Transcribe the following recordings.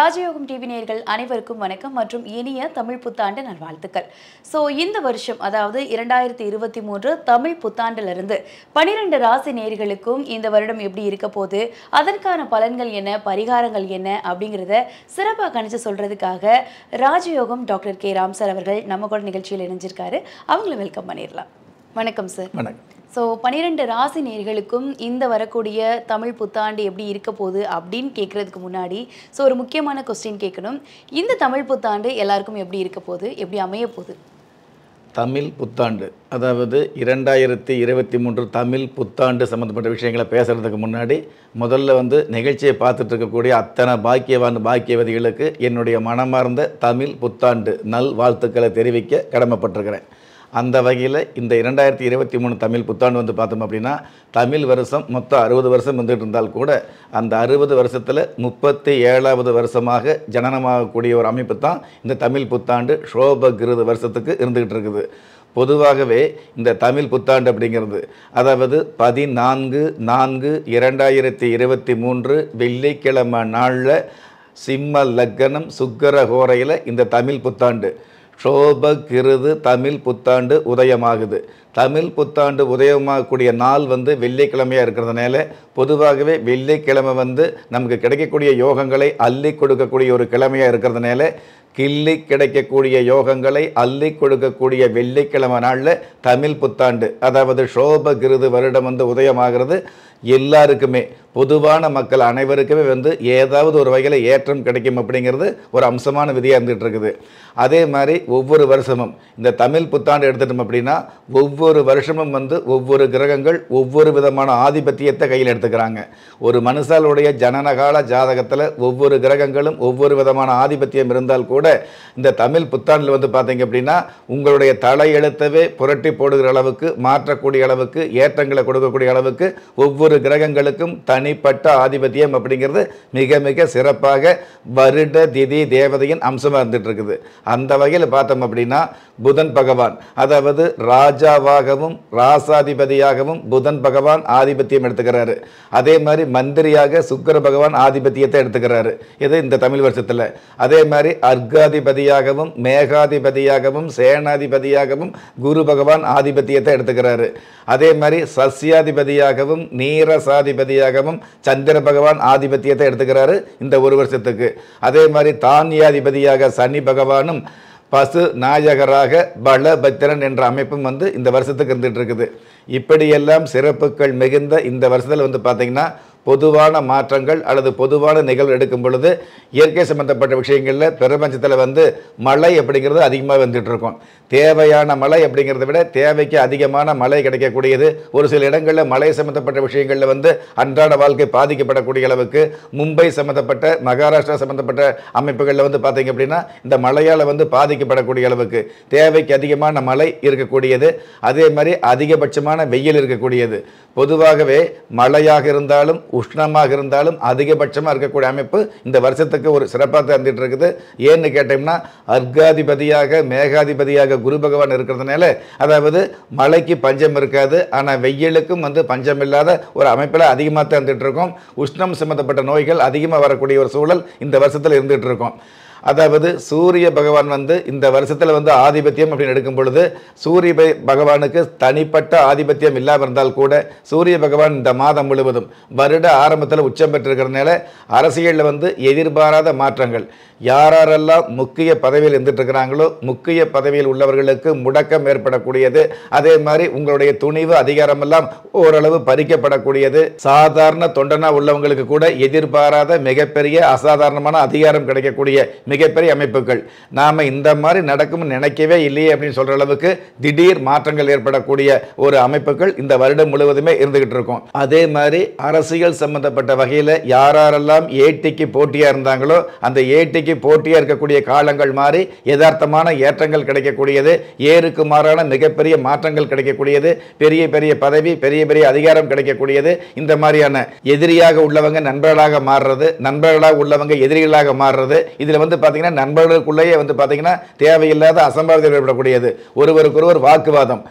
ராஜயோகம் டிவி நேயர்கள் அனைவருக்கும் வணக்கம் மற்றும் இனிய தமிழ் புத்தாண்டு நல்வாழ்த்துக்கள். ஸோ இந்த வருஷம் அதாவது இரண்டாயிரத்தி இருபத்தி மூன்று தமிழ் புத்தாண்டிலிருந்து பனிரெண்டு ராசி நேர்களுக்கும் இந்த வருடம் எப்படி இருக்க போது அதற்கான பலன்கள் என்ன பரிகாரங்கள் என்ன அப்படிங்கிறத சிறப்பாக கணிச்சு சொல்றதுக்காக ராஜயோகம் டாக்டர் கே. ராம் சார் அவர்கள் நம்ம கூட நிகழ்ச்சியில் இணைஞ்சிருக்காரு. அவங்கள வெல்கம் பண்ணிடலாம். வணக்கம் சார். வணக்கம். ஸோ பன்னிரெண்டு ராசி நேர்களுக்கும் இந்த வரக்கூடிய தமிழ் புத்தாண்டு எப்படி இருக்க போகுது அப்படின்னு கேட்குறதுக்கு முன்னாடி ஸோ ஒரு முக்கியமான கொஸ்டின் கேட்கணும் இந்த தமிழ் புத்தாண்டு எல்லாருக்கும் எப்படி இருக்க போகுது? எப்படி அமைய போகுது? தமிழ் புத்தாண்டு அதாவது இரண்டாயிரத்தி இருபத்தி மூன்று தமிழ் புத்தாண்டு சம்மந்தப்பட்ட விஷயங்களை பேசுகிறதுக்கு முன்னாடி முதல்ல வந்து நிகழ்ச்சியை பார்த்துட்டு இருக்கக்கூடிய அத்தனை பாக்கியவான் பாக்கியவதிகளுக்கு என்னுடைய மனமார்ந்த தமிழ் புத்தாண்டு நல் வாழ்த்துக்களை தெரிவிக்க கடமைப்பட்டிருக்கிறேன். அந்த வகையில் இந்த இரண்டாயிரத்தி இருபத்தி மூணு தமிழ் புத்தாண்டு வந்து பார்த்தோம் அப்படின்னா தமிழ் வருஷம் மொத்தம் அறுபது வருஷம் வந்துட்டு இருந்தால் கூட அந்த அறுபது வருஷத்தில் முப்பத்தி ஏழாவது வருஷமாக ஜனனமாகக்கூடிய ஒரு அமைப்பு தான் இந்த தமிழ் புத்தாண்டு சோபகிருது வருஷத்துக்கு இருந்துகிட்டு இருக்குது. பொதுவாகவே இந்த தமிழ் புத்தாண்டு அப்படிங்கிறது அதாவது பதினான்கு நான்கு இரண்டாயிரத்தி இருபத்தி மூன்று வெள்ளிக்கிழமை நாளில் சிம்ம லக்கணம் சுக்கர ஹோரையில் இந்த தமிழ் புத்தாண்டு. சோப கிருது தமிழ் புத்தாண்டு உதயமாகுது. தமிழ் புத்தாண்டு உதயமாகக்கூடிய நாள் வந்து வெள்ளிக்கிழமையாக இருக்கிறதுனால பொதுவாகவே வெள்ளிக்கிழமை வந்து நமக்கு கிடைக்கக்கூடிய யோகங்களை அள்ளி கொடுக்கக்கூடிய ஒரு கிழமையாக இருக்கிறதுனால கிள்ளி கிடைக்கக்கூடிய யோகங்களை அள்ளி கொடுக்கக்கூடிய வெள்ளிக்கிழமை நாளில் தமிழ் புத்தாண்டு அதாவது சோப கிருது வருடம் வந்து உதயமாகிறது. எல்லாருக்குமே பொதுவான மக்கள் அனைவருக்குமே வந்து ஏதாவது ஒரு வகையில் ஏற்றம் கிடைக்கும் அப்படிங்கிறது ஒரு அம்சமான விதியாக இருந்துகிட்டு இருக்குது அதே மாதிரி ஒவ்வொரு வருஷமும் இந்த தமிழ் புத்தாண்டு எடுத்துட்டோம் அப்படின்னா ஒவ்வொரு வருஷமும் வந்து ஒவ்வொரு கிரகங்கள் ஒவ்வொரு விதமான ஆதிபத்தியத்தை கையில் எடுத்துக்கிறாங்க. ஒரு மனுஷாலுடைய ஜனனகால ஜாதகத்தில் ஒவ்வொரு கிரகங்களும் ஒவ்வொரு விதமான ஆதிபத்தியம் இருந்தால் கூட இந்த தமிழ் புத்தாண்டில் வந்து பார்த்தீங்க அப்படின்னா உங்களுடைய தலையெழுத்தவே புரட்டி போடுகிற அளவுக்கு மாற்றக்கூடிய அளவுக்கு ஏற்றங்களை கொடுக்கக்கூடிய அளவுக்கு ஒவ்வொரு கிரகங்களுக்கும் தனிப்பட்ட ஆதிபத்தியம் அப்படிங்கிறது மிக மிக சிறப்பாக வருட திதி தேவதையின் அம்சமாக இருந்துட்டு இருக்குது அந்த வகையில் பார்த்தோம் அப்படின்னா புதன் பகவான் அதாவது ராஜாவாகவும் ராசாதிபதியாகவும் புதன் பகவான் ஆதிபத்தியம் எடுத்துக்கிறாரு. அதே மாதிரி மந்திரியாக சுக்கர பகவான் ஆதிபத்தியத்தை எடுத்துக்கிறாரு. இது இந்த தமிழ் வருஷத்தில். அதே மாதிரி அர்காதிபதியாகவும் மேகாதிபதியாகவும் சேனாதிபதியாகவும் குரு பகவான் ஆதிபத்தியத்தை எடுத்துக்கிறாரு. அதே மாதிரி சஸ்யாதிபதியாகவும் நீரசாதிபதியாகவும் சந்திர பகவான் ஆதிபத்தியத்தை எடுத்துக்கிறாரு இந்த ஒரு வருஷத்துக்கு. அதே மாதிரி தானியாதிபதியாக சனி பகவானும் பசு நாயகராக பலபத்திரன் என்ற அமைப்பும் வந்து இந்த வருஷத்துக்கு இருந்துகிட்டு இருக்குது. இப்படியெல்லாம் சிறப்புகள் மிகுந்த இந்த வருஷத்தில் வந்து பார்த்திங்கன்னா பொதுவான மாற்றங்கள் அல்லது பொதுவான நிகழ்வு எடுக்கும் பொழுது இயற்கை சம்பந்தப்பட்ட விஷயங்களில் பிரபஞ்சத்தில் வந்து மழை அப்படிங்கிறது அதிகமாக வந்துட்டு இருக்கும். தேவையான மழை அப்படிங்கிறத விட தேவைக்கு அதிகமான மழை கிடைக்கக்கூடியது. ஒரு சில இடங்களில் மழை சம்பந்தப்பட்ட விஷயங்களில் வந்து அன்றாட வாழ்க்கை பாதிக்கப்படக்கூடிய அளவுக்கு மும்பை சம்பந்தப்பட்ட மகாராஷ்டிரா சம்பந்தப்பட்ட அமைப்புகளில் வந்து பார்த்தீங்க அப்படின்னா இந்த மழையால் வந்து பாதிக்கப்படக்கூடிய அளவுக்கு தேவைக்கு அதிகமான மழை இருக்கக்கூடியது. அதே மாதிரி அதிகபட்சமான வெயில் இருக்கக்கூடியது. பொதுவாகவே மழையாக இருந்தாலும் உஷ்ணமாக இருந்தாலும் அதிகபட்சமாக இருக்கக்கூடிய அமைப்பு இந்த வருஷத்துக்கு ஒரு சிறப்பாக தந்துட்டு இருக்குது ஏன்னு கேட்டோம்னா அர்காதிபதியாக மேகாதிபதியாக குரு பகவான் இருக்கிறதுனால அதாவது மழைக்கு பஞ்சம் இருக்காது. ஆனால் வெயிலுக்கும் வந்து பஞ்சம் இல்லாத ஒரு அமைப்பில் அதிகமாக தந்துட்டு இருக்கோம் உஷ்ணம் சம்மந்தப்பட்ட நோய்கள் அதிகமாக வரக்கூடிய ஒரு சூழல் இந்த வருஷத்தில் இருந்துகிட்டு இருக்கோம் அதாவது சூரிய பகவான் வந்து இந்த வருஷத்தில் வந்து ஆதிபத்தியம் அப்படின்னு எடுக்கும் பொழுது சூரிய பகவானுக்கு தனிப்பட்ட ஆதிபத்தியம் இல்லாமல் இருந்தால் கூட சூரிய பகவான் இந்த மாதம் முழுவதும் வருட ஆரம்பத்தில் உச்சம் பெற்றிருக்கிறதுனால அரசியலில் வந்து எதிர்பாராத மாற்றங்கள். யாரெல்லாம் முக்கிய பதவியில் இருந்துட்டுருக்கிறாங்களோ முக்கிய பதவியில் உள்ளவர்களுக்கு முடக்கம் ஏற்படக்கூடியது அதே மாதிரி உங்களுடைய துணிவு அதிகாரமெல்லாம் ஓரளவு பறிக்கப்படக்கூடியது. சாதாரண தொண்டனாக உள்ளவங்களுக்கு கூட எதிர்பாராத மிகப்பெரிய அசாதாரணமான அதிகாரம் கிடைக்கக்கூடிய மிகப்பெரிய அமைப்புகள். நாம் இந்த மாதிரி நடக்கும்னு நினைக்கவே இல்லையே அப்படின்னு சொல்கிற அளவுக்கு திடீர் மாற்றங்கள் ஏற்படக்கூடிய ஒரு அமைப்புகள் இந்த வருடம் முழுவதுமே இருந்துகிட்டு இருக்கும். அதே மாதிரி அரசியல் சம்பந்தப்பட்ட வகையில் யாரெல்லாம் ஏடிக்கு போட்டியாக இருந்தாங்களோ அந்த ஏடிக்கு போட்டியாக இருக்கக்கூடிய காலங்கள் மாறி யதார்த்தமான ஏற்றங்கள் கிடைக்கக்கூடியது ஏருக்கு மாறான மிகப்பெரிய மாற்றங்கள் கிடைக்கக்கூடியது பெரிய பெரிய பதவி பெரிய பெரிய அதிகாரம் கிடைக்கக்கூடியது இந்த மாதிரியான எதிரியாக உள்ளவங்க நண்பர்களாக மாறுறது நண்பர்களாக உள்ளவங்க எதிரிகளாக மாறுறது இதில் வந்து பார்த்தீங்கன்னா நண்பர்களுக்குள்ளேயே வந்து பார்த்தீங்கன்னா தேவையில்லாத அசம்பாவிதம் ஏற்படக்கூடியது. ஒருவருக்கொருவர் வாக்குவாதம்.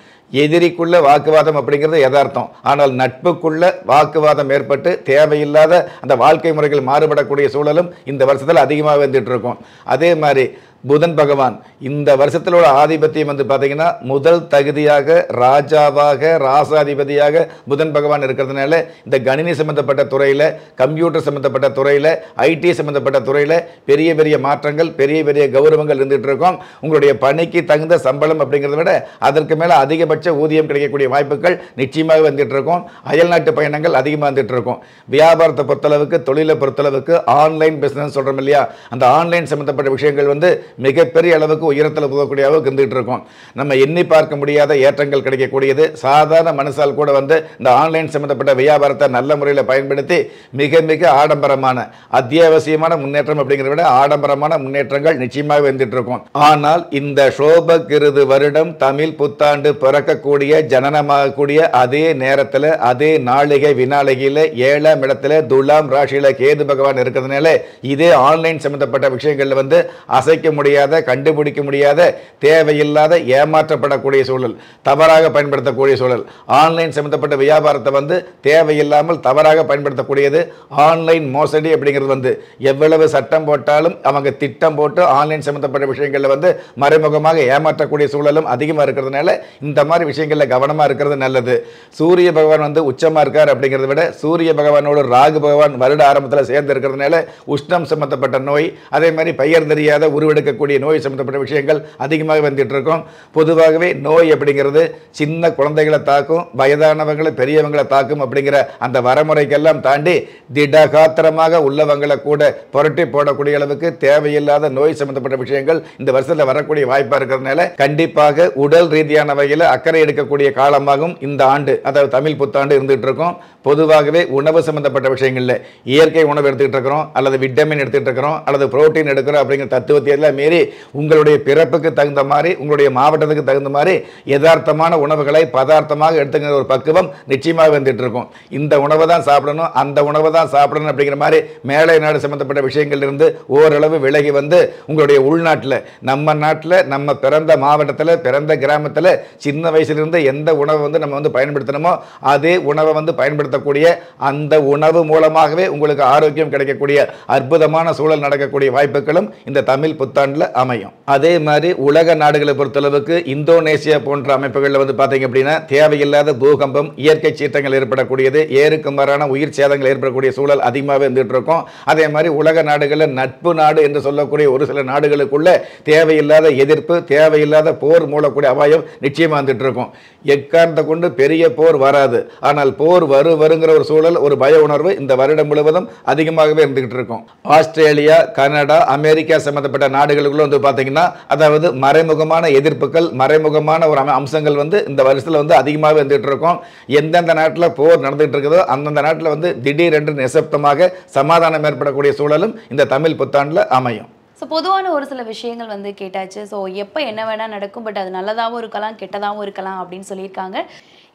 எதிரிக்குள்ள வாக்குவாதம் அப்படிங்கிறது யதார்த்தம். ஆனால் நட்புக்குள்ள வாக்குவாதம் ஏற்பட்டு தேவையில்லாத அந்த வாழ்க்கை முறைகள் மாறுபடக்கூடிய சூழலும் இந்த வருஷத்தில் அதிகமாக வந்துட்டு இருக்கும். அதே மாதிரி புதன் பகவான் இந்த வருஷத்திலோட ஆதிபத்தியம் வந்து பார்த்தீங்கன்னா முதல் தகுதியாக ராஜாவாக ராசாதிபதியாக புதன் பகவான் இருக்கிறதுனால இந்த கணினி சம்பந்தப்பட்ட துறையில் கம்ப்யூட்டர் சம்பந்தப்பட்ட துறையில் ஐடி சம்பந்தப்பட்ட துறையில் பெரிய பெரிய மாற்றங்கள் பெரிய பெரிய கௌரவங்கள் இருந்துகிட்டு இருக்கோம். உங்களுடைய பணிக்கு தகுந்த சம்பளம் அப்படிங்கிறத விட அதற்கு மேலே அதிகபட்ச ஊதியம் கிடைக்கக்கூடிய வாய்ப்புகள் நிச்சயமாக வந்துட்டு இருக்கும். அயல்நாட்டு பயணங்கள் அதிகமாக வந்துட்டு இருக்கும். வியாபாரத்தை பொறுத்தளவுக்கு தொழிலை பொறுத்தளவுக்கு ஆன்லைன் பிஸ்னஸ் சொல்கிறோம் இல்லையா? அந்த ஆன்லைன் சம்மந்தப்பட்ட விஷயங்கள் வந்து மிகப்பெரிய அளவுக்கு உயரத்தில் போகக்கூடிய அளவுக்கு இருந்துகிட்டு இருக்கும். நம்ம எண்ணி பார்க்க முடியாத ஏற்றங்கள் கிடைக்கக்கூடியது. சாதாரண மனுஷால் கூட வந்து இந்த ஆன்லைன் சம்மந்தப்பட்ட வியாபாரத்தை நல்ல முறையில் பயன்படுத்தி மிக மிக ஆடம்பரமான அத்தியாவசியமான முன்னேற்றம் அப்படிங்கிறத விட ஆடம்பரமான முன்னேற்றங்கள் நிச்சயமாக வந்துட்டு இருக்கும். ஆனால் இந்த சோபகிருது வருடம் தமிழ் புத்தாண்டு பிறக்க பிறக்கக்கூடிய ஜனனமாகக்கூடிய அதே நேரத்தில் அதே நாளிகை வினாளிகையில் ஏழாம் இடத்துல துலாம் ராசியில் கேது பகவான் இருக்கிறதுனால இதே ஆன்லைன் சம்பந்தப்பட்ட விஷயங்களில் வந்து அசைக்க முடியாத கண்டுபிடிக்க முடியாத தேவையில்லாத ஏமாற்றப்படக்கூடிய சூழல் தவறாக பயன்படுத்தக்கூடிய சூழல். ஆன்லைன் சம்பந்தப்பட்ட வியாபாரத்தை வந்து தேவையில்லாமல் தவறாக பயன்படுத்தக்கூடியது ஆன்லைன் மோசடி அப்படிங்கிறது வந்து எவ்வளவு சட்டம் போட்டாலும் அவங்க திட்டம் போட்டு ஆன்லைன் சம்பந்தப்பட்ட விஷயங்களில் வந்து மறைமுகமாக ஏமாற்றக்கூடிய சூழலும் அதிகமாக இருக்கிறதுனால இந்த மாதிரி மாதிரி விஷயங்களில் கவனமாக இருக்கிறது நல்லது. சூரிய பகவான் வந்து உச்சமாக இருக்கார் அப்படிங்கிறத விட சூரிய பகவானோடு ராகு பகவான் வருட ஆரம்பத்தில் சேர்ந்து இருக்கிறதுனால உஷ்ணம் சம்மந்தப்பட்ட நோய் அதே மாதிரி பெயர் தெரியாத உருவெடுக்கக்கூடிய நோய் சம்மந்தப்பட்ட விஷயங்கள் அதிகமாக வந்துட்டு இருக்கும். பொதுவாகவே நோய் அப்படிங்கிறது சின்ன குழந்தைகளை தாக்கும் வயதானவங்களை பெரியவங்களை தாக்கும் அப்படிங்கிற அந்த வரமுறைக்கெல்லாம் தாண்டி திடகாத்திரமாக உள்ளவங்களை கூட புரட்டி போடக்கூடிய அளவுக்கு தேவையில்லாத நோய் சம்மந்தப்பட்ட விஷயங்கள் இந்த வருஷத்தில் வரக்கூடிய வாய்ப்பாக இருக்கிறதுனால கண்டிப்பாக உடல் ரீதியான வகையில் அக்கறை எடுக்கக்கூடிய காலமாகவும் இந்த ஆண்டு. அதாவது தமிழ் புத்தாண்டு இருந்துகிட்டு இருக்கும் பொதுவாகவே உணவு சம்பந்தப்பட்ட விஷயங்களில் இயற்கை உணவு எடுத்துக்கிட்டு இருக்கிறோம் அல்லது விட்டமின் எடுத்துகிட்டு இருக்கிறோம் அல்லது புரோட்டீன் எடுக்கிறோம் அப்படிங்கிற தத்துவத்தை எல்லாம் மீறி உங்களுடைய பிறப்புக்கு தகுந்த மாதிரி உங்களுடைய மாவட்டத்துக்கு தகுந்த மாதிரி யதார்த்தமான உணவுகளை பதார்த்தமாக எடுத்துக்கிற ஒரு பக்குவம் நிச்சயமாக வந்துட்டு இருக்கும் இந்த உணவை தான் சாப்பிடணும் அந்த உணவை தான் சாப்பிடணும் அப்படிங்கிற மாதிரி மேலை நாடு சம்பந்தப்பட்ட விஷயங்கள் இருந்து ஓரளவு விலகி வந்து உங்களுடைய உள்நாட்டில் நம்ம நாட்டில் நம்ம பிறந்த மாவட்டத்தில் பிறந்த கிராமத்தில் சின்ன வயசுலேருந்து எந்த உணவை வந்து நம்ம வந்து பயன்படுத்தணுமோ அதே உணவை வந்து பயன்படுத்தக்கூடிய அந்த உணவு மூலமாகவே உங்களுக்கு ஆரோக்கியம் கிடைக்கக்கூடிய அற்புதமான சூழல் நடக்கக்கூடிய வாய்ப்புகளும் இந்த தமிழ் புத்தாண்டில் அமையும். அதே மாதிரி உலக நாடுகளை பொறுத்தளவுக்கு இந்தோனேசியா போன்ற அமைப்புகளில் வந்து பார்த்தீங்க அப்படின்னா தேவையில்லாத பூகம்பம் இயற்கை சீற்றங்கள் ஏற்படக்கூடியது ஏறுக்கு மாறான உயிர் சேதங்கள் ஏற்படக்கூடிய சூழல் அதிகமாகவே இருந்துட்டு இருக்கும் அதே மாதிரி உலக நாடுகளில் நட்பு நாடு என்று சொல்லக்கூடிய ஒரு சில நாடுகளுக்குள்ள தேவையில்லாத எதிர்ப்பு தேவையில்லாத போர் மூலக்கூடிய அபாயம் நிச்சயமாக வந்துட்டு இருக்கும் எக்காரணத்தை கொண்டு பெரிய போர் வராது. ஆனால் போர் வரு வருங்கிற ஒரு சூழல் ஒரு பய உணர்வு இந்த வருடம் முழுவதும் அதிகமாகவே இருந்துகிட்டு இருக்கும். ஆஸ்திரேலியா கனடா அமெரிக்கா சம்பந்தப்பட்ட நாடுகளுக்குள்ள வந்து பார்த்தீங்கன்னா அதாவது மறைமுகமான எதிர்ப்புகள் மறைமுகமான ஒரு அம்சங்கள் வந்து இந்த வருஷத்தில் வந்து அதிகமாகவே இருந்துகிட்டு இருக்கும். எந்தெந்த நாட்டில் போர் நடந்துகிட்டு இருக்குதோ அந்தந்த நாட்டில் வந்து திடீரென்று நிசப்தமாக சமாதானம் ஏற்படக்கூடிய சூழலும் இந்த தமிழ் புத்தாண்டில் அமையும். ஸோ பொதுவான ஒரு சில விஷயங்கள் வந்து கேட்டாச்சு. ஸோ எப்போ என்ன வேணால் நடக்கும் பட் அது நல்லதாகவும் இருக்கலாம் கெட்டதாகவும் இருக்கலாம் அப்படின்னு சொல்லியிருக்காங்க.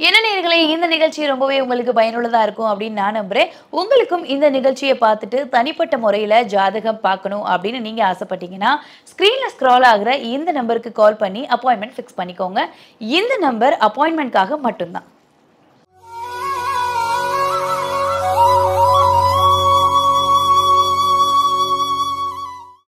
என்ன நேர்களை இந்த நிகழ்ச்சி ரொம்பவே உங்களுக்கு பயனுள்ளதாக இருக்கும் அப்படின்னு நான் நம்புகிறேன் உங்களுக்கும் இந்த நிகழ்ச்சியை பார்த்துட்டு தனிப்பட்ட முறையில் ஜாதகம் பார்க்கணும் அப்படின்னு நீங்கள் ஆசைப்பட்டீங்கன்னா ஸ்க்ரீனில் ஸ்க்ரால் ஆகிற இந்த நம்பருக்கு கால் பண்ணி அப்பாயின்மெண்ட் ஃபிக்ஸ் பண்ணிக்கோங்க. இந்த நம்பர் அப்பாயின்மெண்ட்காக மட்டும்தான்.